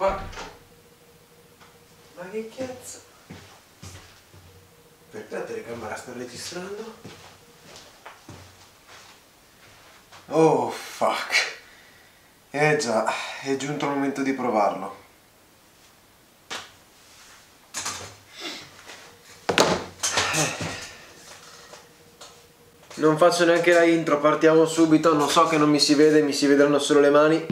pare. Ma che cazzo? Perché la telecamera sta registrando? Oh fuck. Eh già, è giunto il momento di provarlo. Non faccio neanche la intro, partiamo subito, non so che non mi si vede, mi si vedranno solo le mani.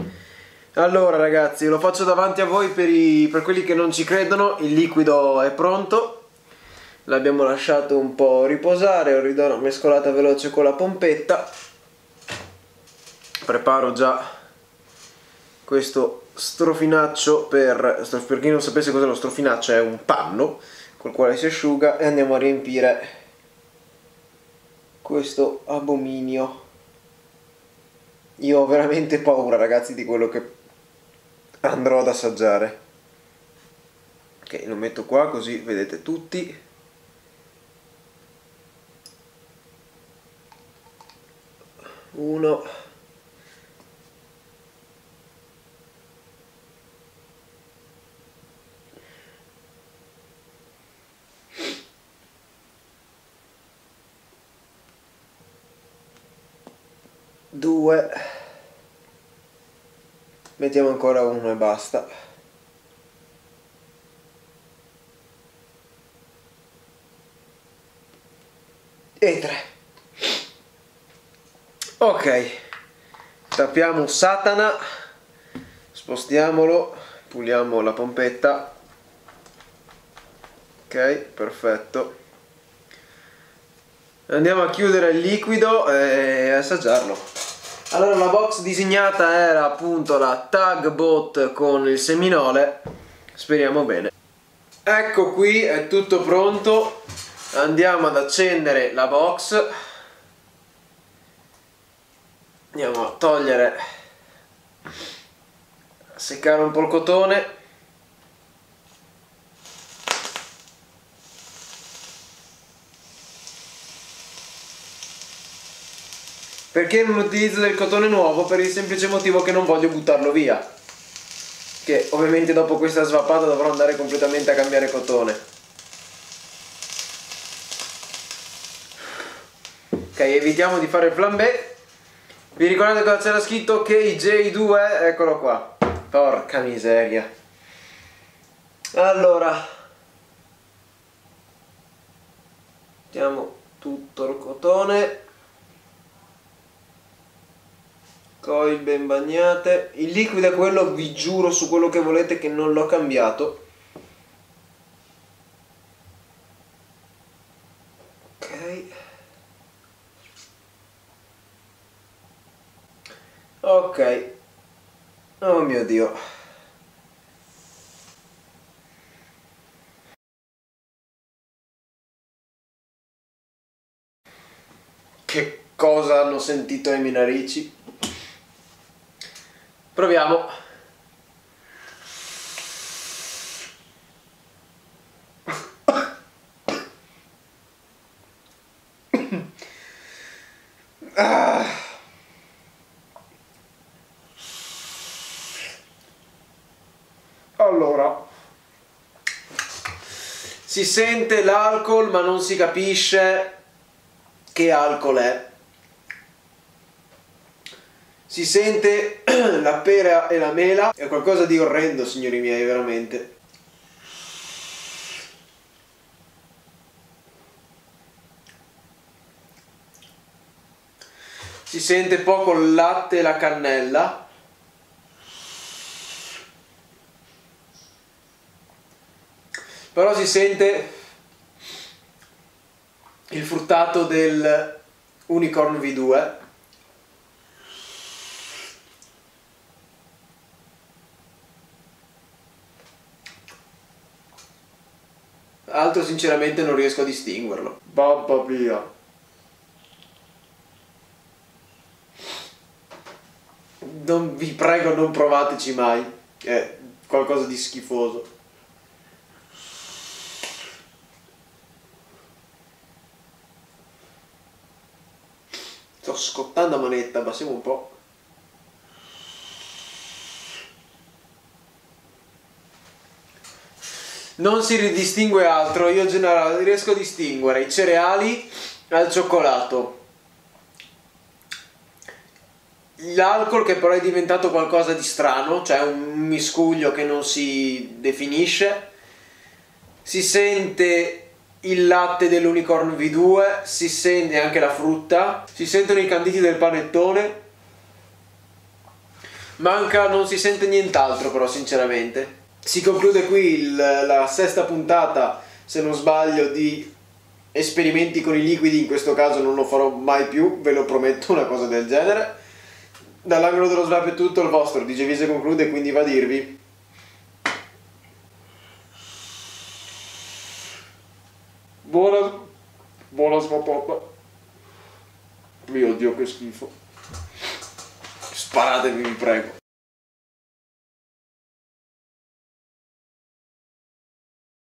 Allora ragazzi, lo faccio davanti a voi per, i, per quelli che non ci credono, il liquido è pronto. L'abbiamo lasciato un po' riposare, ho ridò una mescolata veloce con la pompetta. Preparo già questo strofinaccio per, per chi non sapesse cos'è lo strofinaccio è un panno col quale si asciuga e andiamo a riempire questo abominio. Io ho veramente paura ragazzi di quello che andrò ad assaggiare. Ok, lo metto qua così vedete tutti. Uno. due mettiamo ancora uno e basta. E tre. Ok. Tappiamo satana. Spostiamolo. Puliamo la pompetta. Ok perfetto. Andiamo a chiudere il liquido e assaggiarlo allora la box disegnata era appunto la Tugboat con il seminole, speriamo bene. Ecco qui, è tutto pronto, andiamo ad accendere la box, andiamo a togliere, a seccare un po' il cotone Perché non utilizzo del cotone nuovo? Per il semplice motivo che non voglio buttarlo via. Che ovviamente dopo questa svappata dovrò andare completamente a cambiare cotone. Ok, evitiamo di fare il flambé. Vi ricordate cosa c'era scritto? KJ2? Eccolo qua. Porca miseria. Allora. Mettiamo tutto il cotone. Coil ben bagnate. Il liquido è quello vi giuro su quello che volete che non l'ho cambiato. Ok. Ok. Oh mio dio. Che cosa hanno sentito i miei narici Proviamo. Ah. Allora, si sente l'alcol ma non si capisce che alcol è si sente la pera e la mela, è qualcosa di orrendo signori miei, veramente. Si sente poco il latte e la cannella. Però si sente il fruttato del Unicorn V2 Altro sinceramente non riesco a distinguerlo. Babba mia. Non, vi prego non provateci mai. È qualcosa di schifoso. Sto scottando a manetta, passiamo un po'. Non si ridistingue altro, io in generale riesco a distinguere i cereali al cioccolato. L'alcol che però è diventato qualcosa di strano, cioè un miscuglio che non si definisce. Si sente il latte dell'unicorn V2, si sente anche la frutta, si sentono i canditi del panettone. Manca, non si sente nient'altro però sinceramente. Si conclude qui il, la sesta puntata, se non sbaglio, di esperimenti con i liquidi, in questo caso non lo farò mai più, ve lo prometto una cosa del genere. Dall'angolo dello slap è tutto, il vostro DJ Vise conclude, quindi va a dirvi. Buona, buona svapotta. Mio Dio che schifo. Sparatevi vi prego.